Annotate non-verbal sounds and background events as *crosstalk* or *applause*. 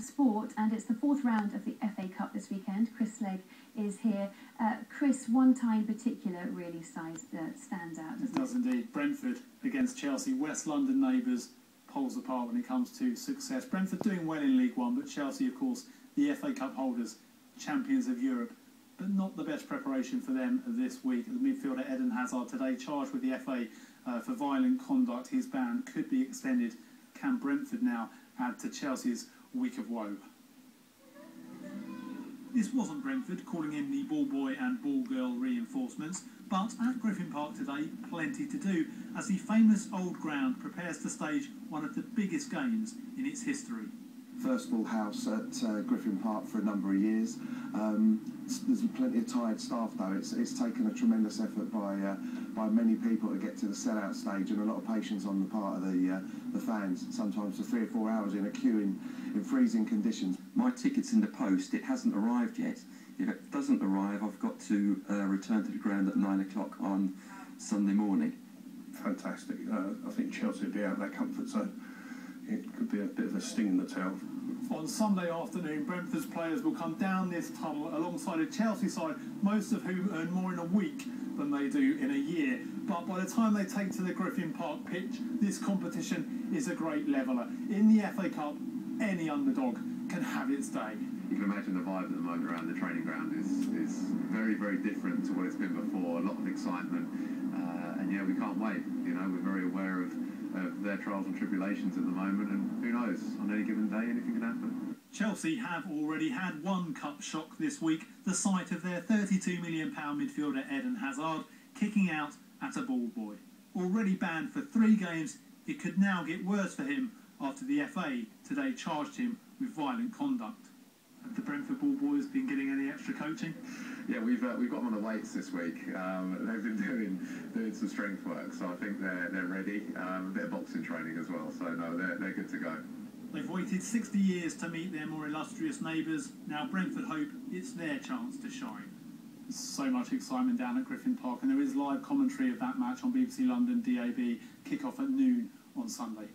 sport, and it's the fourth round of the FA Cup this weekend. Chris Legg is here. Uh, Chris, one tie in particular really size, uh, stands out, It doesn't it? does indeed. Brentford against Chelsea, West London neighbours, poles apart when it comes to success. Brentford doing well in League One, but Chelsea, of course, the FA Cup holders, champions of Europe, but not the best preparation for them this week. The midfielder Eden Hazard today charged with the FA uh, for violent conduct. His ban could be extended. Can Brentford now add to Chelsea's week of woe? This wasn't Brentford calling in the ball boy and ball girl reinforcements, but at Griffin Park today, plenty to do as the famous old ground prepares to stage one of the biggest games in its history. First full house at uh, Griffin Park for a number of years. Um, there's plenty of tired staff though. It's, it's taken a tremendous effort by uh, by many people to get to the sellout stage and a lot of patience on the part of the uh, the fans. Sometimes for three or four hours in a queue in, in freezing conditions. My ticket's in the post. It hasn't arrived yet. If it doesn't arrive, I've got to uh, return to the ground at nine o'clock on Sunday morning. fantastic. Uh, I think Chelsea will be out of their comfort zone. It could be a bit of a sting in the tail. On Sunday afternoon, Brentford's players will come down this tunnel alongside a Chelsea side, most of whom earn more in a week than they do in a year. But by the time they take to the Griffin Park pitch, this competition is a great leveller. In the FA Cup, any underdog can have its day. You can imagine the vibe at the moment around the training ground is, is very, very different to what it's been before. A lot of excitement, uh, and yeah, we can't wait. You know, we're very aware of, of their trials and tribulations at the moment, and who knows, on any given day, anything can happen. Chelsea have already had one cup shock this week, the sight of their £32 million midfielder Eden Hazard kicking out at a ball boy. Already banned for three games, it could now get worse for him after the FA today charged him with violent conduct. Have the Brentford ball boys been getting any extra coaching? Yeah, we've uh, we've got them on the weights this week. Um, they've been *laughs* doing doing some strength work, so I think they're they're ready. Um, a bit of boxing training as well, so no, they're they're good to go. They've waited 60 years to meet their more illustrious neighbours. Now Brentford hope it's their chance to shine. So much excitement down at Griffin Park, and there is live commentary of that match on BBC London DAB, kick off at noon on Sunday.